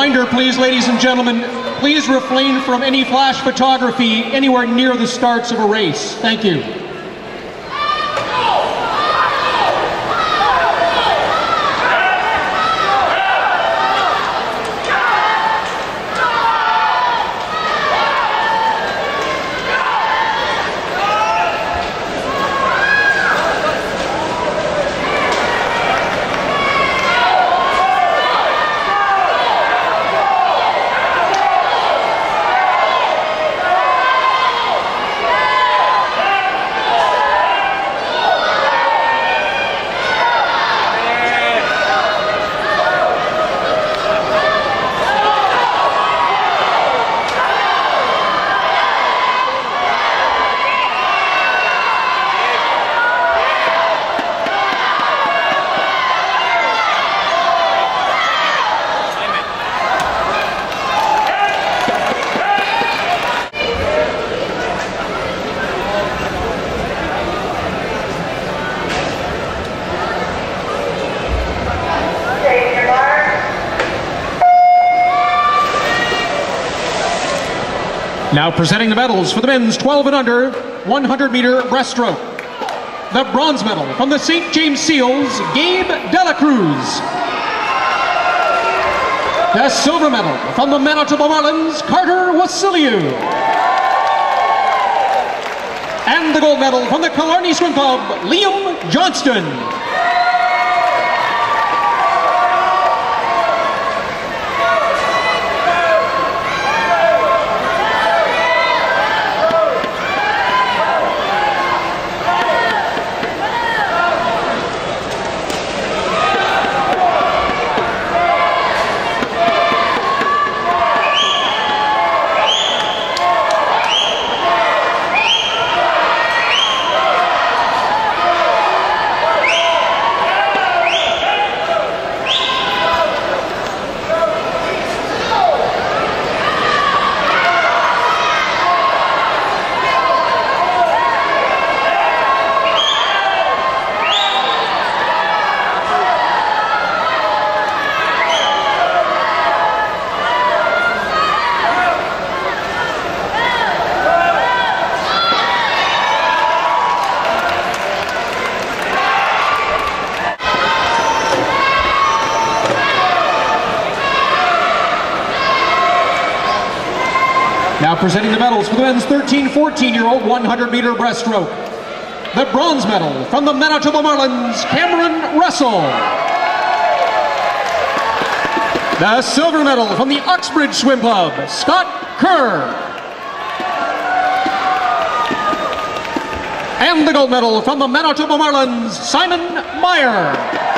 reminder, please, ladies and gentlemen, please refrain from any flash photography anywhere near the starts of a race. Thank you. Now presenting the medals for the men's 12 and under 100 meter breaststroke. The bronze medal from the St. James Seals, Gabe Dela Cruz. The silver medal from the Manitoba Marlins, Carter Wasiliu. And the gold medal from the Killarney Swim Club, Liam Johnston. Now presenting the medals for the men's 13, 14 year old 100 meter breaststroke. The bronze medal from the Manitoba Marlins, Cameron Russell. The silver medal from the Uxbridge Swim Club, Scott Kerr. And the gold medal from the Manitoba Marlins, Simon Meyer.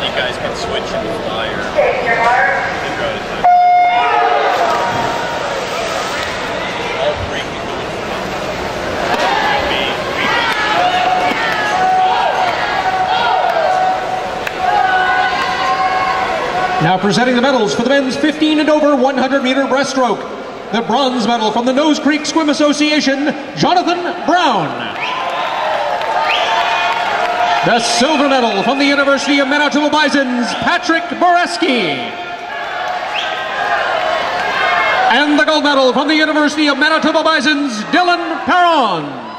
You guys can switch in Now presenting the medals for the men's 15 and over 100 meter breaststroke. The bronze medal from the Nose Creek Swim Association, Jonathan Brown. The silver medal from the University of Manitoba Bisons, Patrick Boreski. And the gold medal from the University of Manitoba Bisons, Dylan Perron.